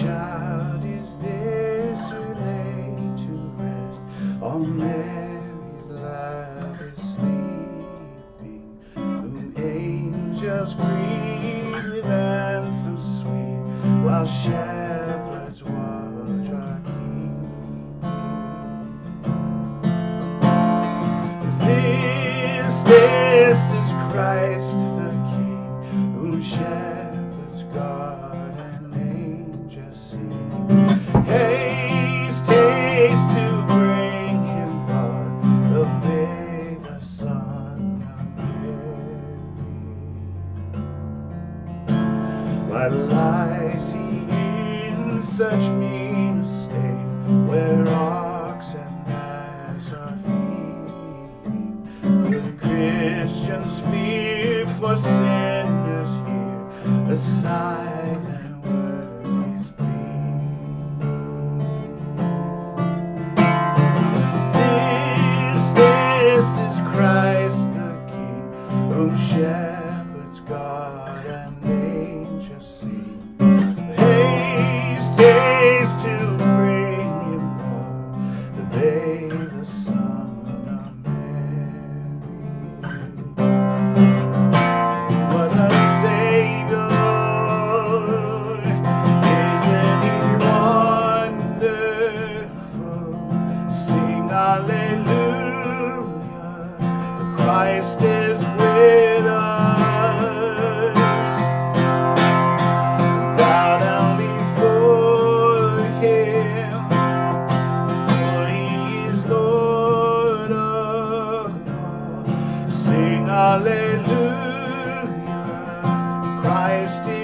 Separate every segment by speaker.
Speaker 1: child is this who lay to rest all Mary's life is sleeping, whom angels greet with anthems sweet, while shepherds watch our King. This, this is Why lies he in such mean estate Where rocks and knives are feeding The Christians fear for sinners here A silent word is This, this is Christ the King Whom shall. Hallelujah! Christ is with us. Bow down before Him, for He is Lord of all. Sing Hallelujah! Christ is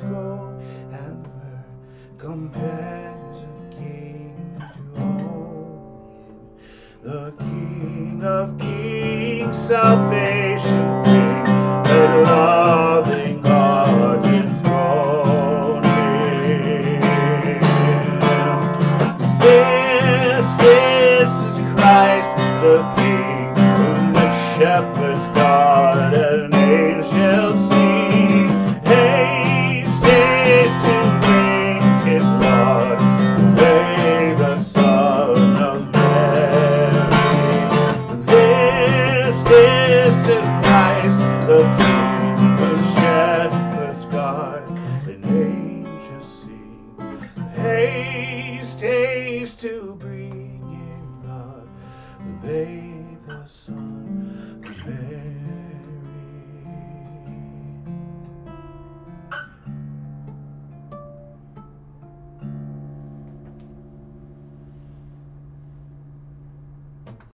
Speaker 1: and we're compared as a king to all him. The King of Kings, salvation brings, loving enthroned him. This, this is Christ, the King the shepherd. the king, the shepherd's guard, an angel sing. Haste, haste to bring him, Lord, the baby son.